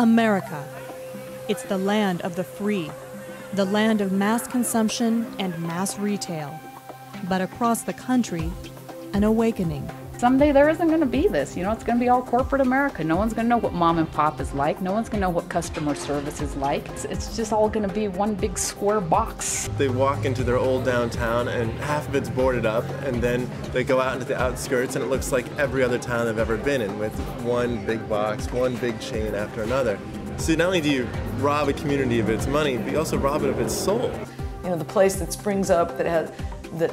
America. It's the land of the free, the land of mass consumption and mass retail. But across the country, an awakening. Someday there isn't going to be this. You know, it's going to be all corporate America. No one's going to know what mom and pop is like. No one's going to know what customer service is like. It's, it's just all going to be one big square box. They walk into their old downtown and half of it's boarded up, and then they go out into the outskirts and it looks like every other town they've ever been in with one big box, one big chain after another. So not only do you rob a community of its money, but you also rob it of its soul. You know, the place that springs up that has that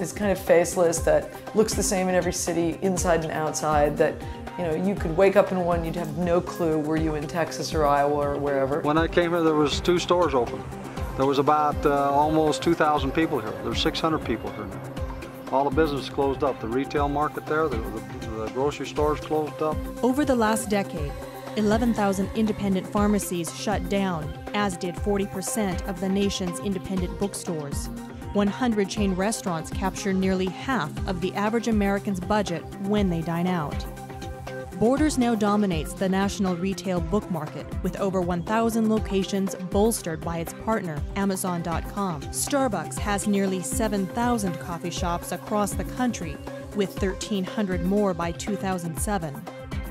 is kind of faceless, that looks the same in every city, inside and outside, that you know, you could wake up in one, you'd have no clue, were you in Texas or Iowa or wherever. When I came here, there was two stores open. There was about uh, almost 2,000 people here. There's 600 people here now. All the business closed up. The retail market there, the, the, the grocery stores closed up. Over the last decade, 11,000 independent pharmacies shut down, as did 40% of the nation's independent bookstores. 100 chain restaurants capture nearly half of the average American's budget when they dine out. Borders now dominates the national retail book market with over 1,000 locations bolstered by its partner, Amazon.com. Starbucks has nearly 7,000 coffee shops across the country, with 1,300 more by 2007.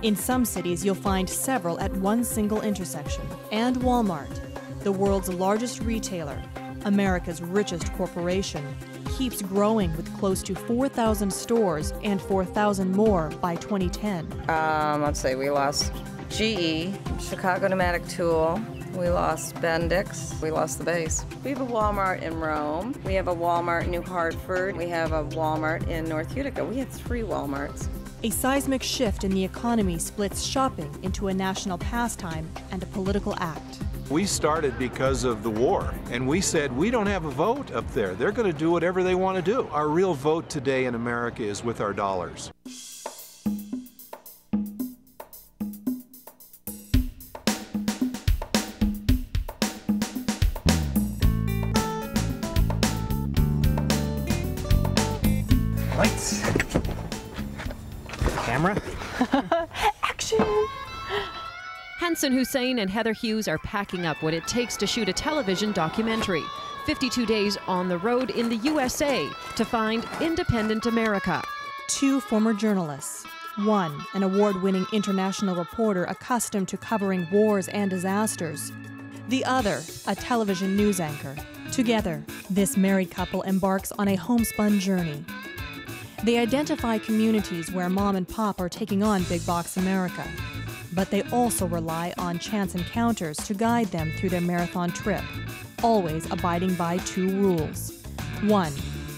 In some cities, you'll find several at one single intersection. And Walmart, the world's largest retailer, America's richest corporation, keeps growing with close to 4,000 stores and 4,000 more by 2010. Um, let's say we lost GE, Chicago Pneumatic Tool, we lost Bendix. We lost the base. We have a Walmart in Rome. We have a Walmart in New Hartford. We have a Walmart in North Utica. We had three Walmarts. A seismic shift in the economy splits shopping into a national pastime and a political act. We started because of the war, and we said we don't have a vote up there. They're going to do whatever they want to do. Our real vote today in America is with our dollars. Lights. Camera. Action! Hanson Hosein and Heather Hughes are packing up what it takes to shoot a television documentary. 52 days on the road in the USA to find independent America. Two former journalists. One, an award winning international reporter accustomed to covering wars and disasters. The other, a television news anchor. Together, this married couple embarks on a homespun journey. They identify communities where mom and pop are taking on big box America but they also rely on chance encounters to guide them through their marathon trip, always abiding by two rules. One,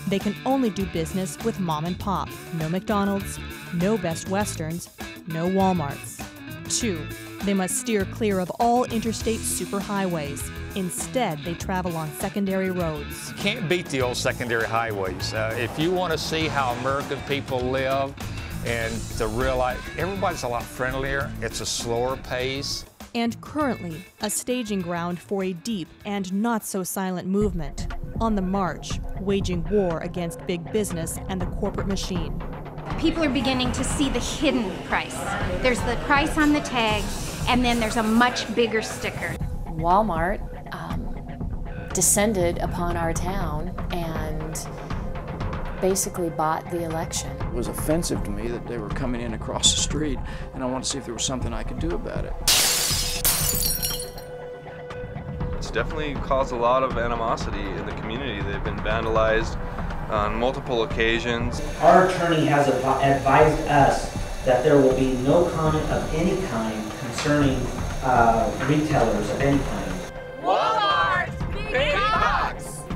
they can only do business with mom and pop, no McDonald's, no Best Westerns, no Walmarts. Two, they must steer clear of all interstate superhighways. Instead, they travel on secondary roads. Can't beat the old secondary highways. Uh, if you want to see how American people live, and to realize everybody's a lot friendlier. It's a slower pace. And currently, a staging ground for a deep and not so silent movement on the march, waging war against big business and the corporate machine. People are beginning to see the hidden price. There's the price on the tag, and then there's a much bigger sticker. Walmart descended upon our town and basically bought the election. It was offensive to me that they were coming in across the street, and I wanted to see if there was something I could do about it. It's definitely caused a lot of animosity in the community. They've been vandalized on multiple occasions. Our attorney has advised us that there will be no comment of any kind concerning uh, retailers of any kind.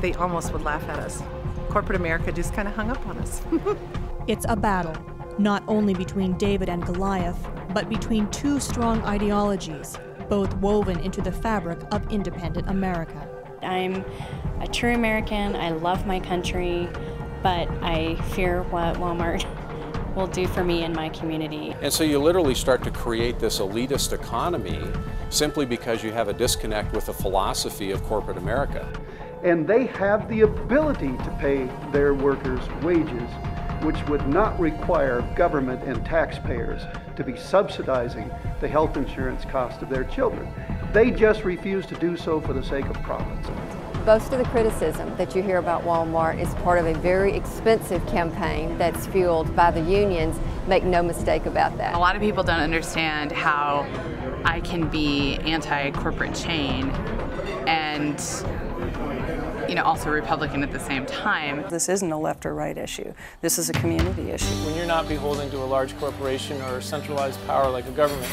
They almost would laugh at us corporate America just kind of hung up on us. it's a battle, not only between David and Goliath, but between two strong ideologies, both woven into the fabric of independent America. I'm a true American. I love my country, but I fear what Walmart will do for me and my community. And so you literally start to create this elitist economy simply because you have a disconnect with the philosophy of corporate America and they have the ability to pay their workers wages. which would not require government and taxpayers to be subsidizing the health insurance cost of their children. They just refuse to do so for the sake of profits. Most of the criticism that you hear about Walmart is part of a very expensive campaign that's fueled by the unions. Make no mistake about that. A lot of people don't understand how I can be anti-corporate chain and you know, also Republican at the same time. This isn't a left or right issue. This is a community issue. When you're not beholden to a large corporation or centralized power like a government,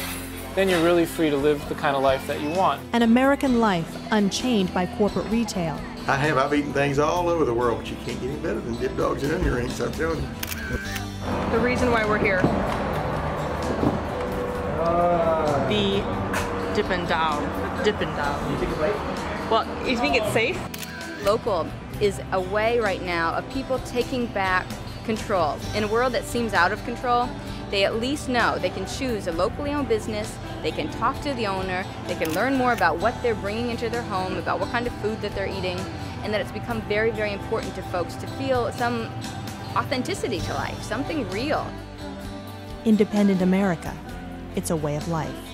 then you're really free to live the kind of life that you want. An American life unchained by corporate retail. I have. I've eaten things all over the world, but you can't get any better than dip dogs and onion rings, I'm telling you. The reason why we're here. the Dippin' Down. Dippin' Down. You take a bite? Well, you think it's safe? Local is a way right now of people taking back control. In a world that seems out of control, they at least know they can choose a locally owned business, they can talk to the owner, they can learn more about what they're bringing into their home, about what kind of food that they're eating, and that it's become very, very important to folks to feel some authenticity to life, something real. Independent America. It's a way of life.